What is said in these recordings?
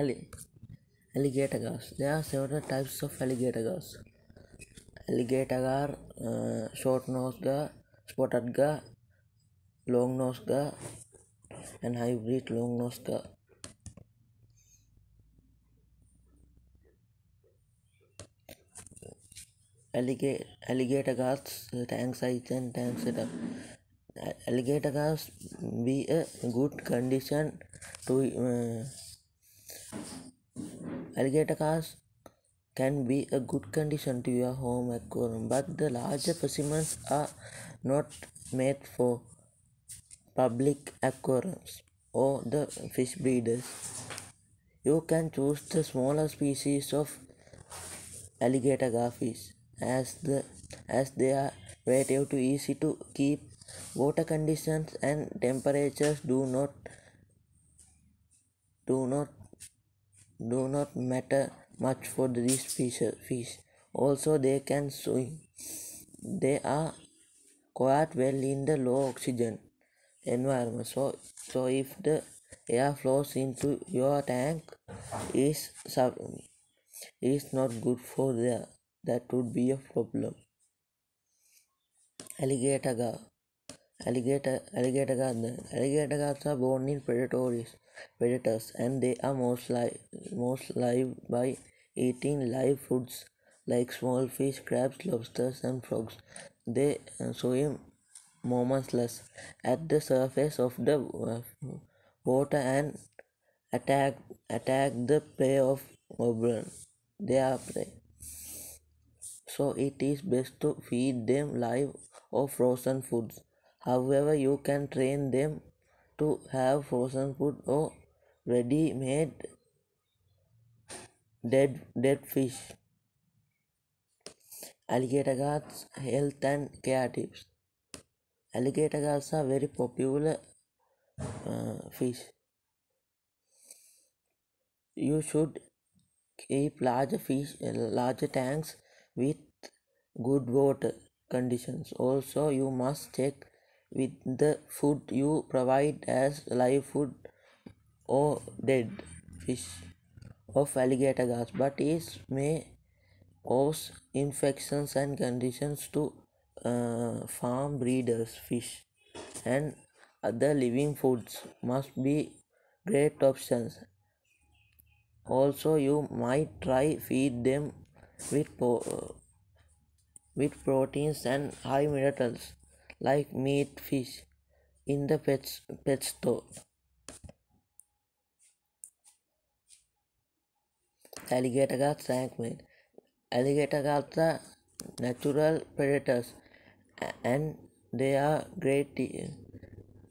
Alli- alligator gars. There are several types of alligator gars. Alligator gar, uh, short nose gar, spotted gar, long nose gar, and hybrid long nose gar. Alligator, alligator gars, uh, tank size and tank setup. Alligator gars be a good condition to uh, alligator gars can be a good condition to your home aquarium, but the larger specimens are not made for public aquariums or the fish breeders. You can choose the smaller species of alligator garfish as the as they are relatively easy to keep. Water conditions and temperatures do not do not do not matter much for these fish. Also, they can swim. They are quite well in the low oxygen environment. So, so if the air flows into your tank is is not good for there, that would be a problem. Alligator. Alligator alligator alligator are born in predatory predators and they are most live most live by eating live foods like small fish, crabs, lobsters, and frogs. They uh, swim momentless at the surface of the uh, water and attack attack the prey of oberon. They are prey. So it is best to feed them live or frozen foods. However, you can train them to have frozen food or ready-made dead dead fish. Alligator gars health and care tips. Alligator gars are very popular uh, fish. You should keep larger fish, larger tanks with good water conditions. Also, you must check with the food you provide as live food or dead fish of alligator gars, but it may cause infections and conditions to uh, farm breeders fish and other living foods. Must be great options. Also you might try feed them with po- with proteins and high minerals like meat fish in the pet, pet store. Alligator made alligator are natural predators and they are great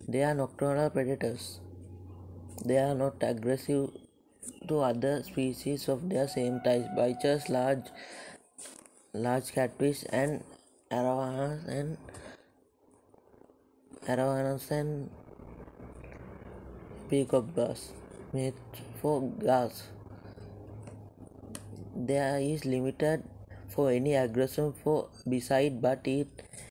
they are nocturnal predators. They are not aggressive to other species of their same type. Bichirs large large catfish and arowanas and arowanas and peacock bass made for gas. There is limited for any aggression for beside but it